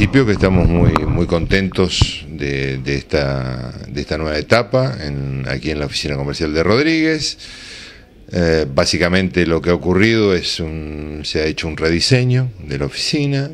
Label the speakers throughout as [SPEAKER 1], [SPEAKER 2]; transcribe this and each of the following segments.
[SPEAKER 1] principio que estamos muy, muy contentos de, esta, de esta nueva etapa aquí en la oficina comercial de Rodríguez. Eh, básicamente lo que ha ocurrido es un, se ha hecho un rediseño de la oficina,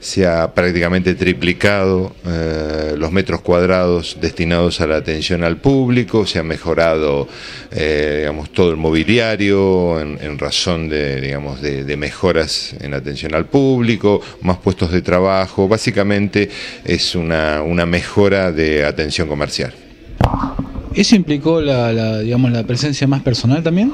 [SPEAKER 1] se ha prácticamente triplicado eh, los metros cuadrados destinados a la atención al público, se ha mejorado eh, digamos, todo el mobiliario en, razón de, digamos, de, mejoras en atención al público, más puestos de trabajo, básicamente es una, una mejora de atención comercial.
[SPEAKER 2] ¿Eso implicó la, digamos, la presencia más personal también?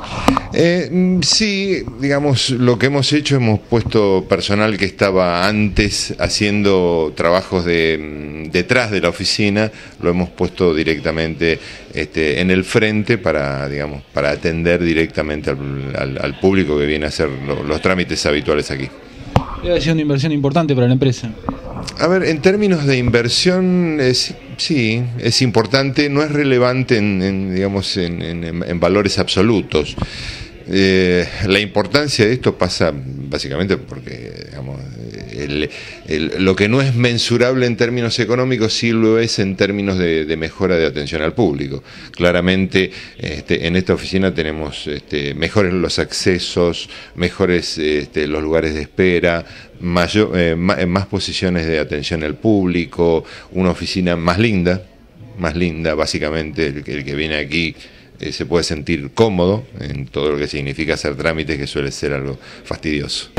[SPEAKER 1] Eh, mm, sí, digamos, lo que hemos hecho, hemos puesto personal que estaba antes haciendo trabajos de, mm, detrás de la oficina, lo hemos puesto directamente este, en el frente para, digamos, para atender directamente al, público que viene a hacer los trámites habituales aquí.
[SPEAKER 2] Debe ser una inversión importante para la empresa.
[SPEAKER 1] A ver, en términos de inversión, sí, es importante, no es relevante en, digamos, en valores absolutos. Eh, la importancia de esto pasa básicamente porque lo que no es mensurable en términos económicos sí lo es en términos de, mejora de atención al público. Claramente este, en esta oficina tenemos este, mejores los accesos, mejores este, los lugares de espera, mayor, eh, más posiciones de atención al público, una oficina más linda, más linda básicamente el que viene aquí eh, se puede sentir cómodo en todo lo que significa hacer trámites, que suele ser algo fastidioso.